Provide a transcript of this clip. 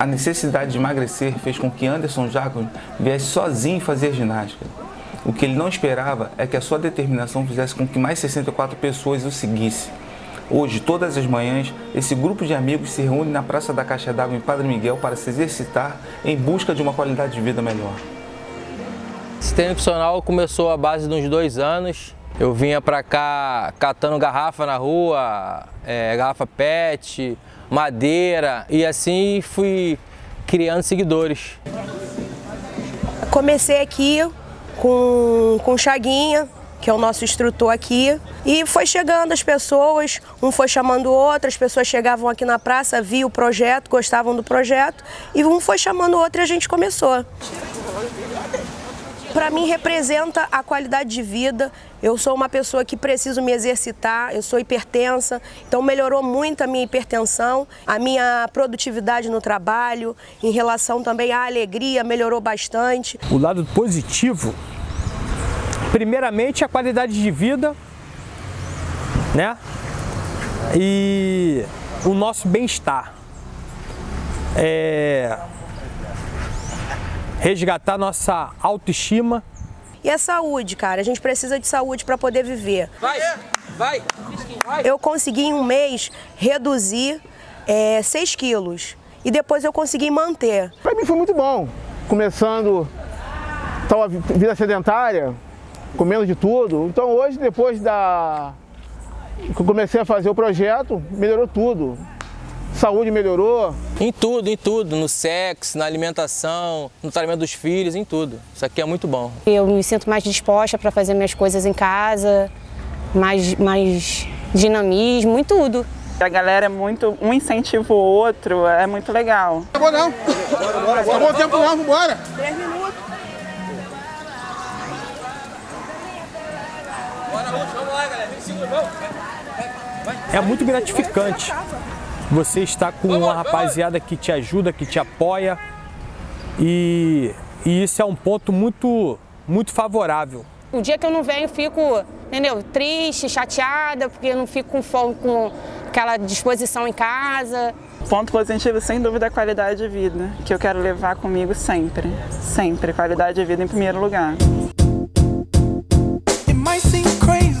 A necessidade de emagrecer fez com que Anderson Jacobs viesse sozinho fazer ginástica. O que ele não esperava é que a sua determinação fizesse com que mais 64 pessoas o seguissem. Hoje, todas as manhãs, esse grupo de amigos se reúne na Praça da Caixa d'Água em Padre Miguel para se exercitar em busca de uma qualidade de vida melhor. Esse treino profissional começou à base de uns dois anos. Eu vinha para cá catando garrafa na rua, é, garrafa PET, madeira e assim fui criando seguidores. Comecei aqui com, com Chaguinha, que é o nosso instrutor aqui. E foi chegando as pessoas, um foi chamando o outro, as pessoas chegavam aqui na praça, viam o projeto, gostavam do projeto, e um foi chamando o outro e a gente começou. Para mim representa a qualidade de vida. Eu sou uma pessoa que preciso me exercitar, eu sou hipertensa, então melhorou muito a minha hipertensão, a minha produtividade no trabalho, em relação também à alegria, melhorou bastante. O lado positivo primeiramente a qualidade de vida, né? E o nosso bem-estar. É... Resgatar nossa autoestima. E a saúde, cara. A gente precisa de saúde para poder viver. Vai, vai, vai. Eu consegui em um mês reduzir é, 6 quilos. E depois eu consegui manter. Para mim foi muito bom. Começando tal vida sedentária, comendo de tudo. Então hoje, depois da que eu comecei a fazer o projeto, melhorou tudo. Saúde melhorou. Em tudo, em tudo, no sexo, na alimentação, no tratamento dos filhos, em tudo. Isso aqui é muito bom. Eu me sinto mais disposta para fazer minhas coisas em casa, mais, mais dinamismo, em tudo. A galera é muito, um incentiva o outro, é muito legal. Acabou não. Acabou o tempo não, vambora. Três minutos. É muito gratificante você está com uma rapaziada que te ajuda, que te apoia. E, e isso é um ponto muito, muito favorável. O dia que eu não venho, fico, entendeu, triste, chateada, porque eu não fico com fogo, com aquela disposição em casa. Ponto positivo, sem dúvida, é a qualidade de vida, que eu quero levar comigo sempre. Sempre, qualidade de vida em primeiro lugar. It might seem crazy.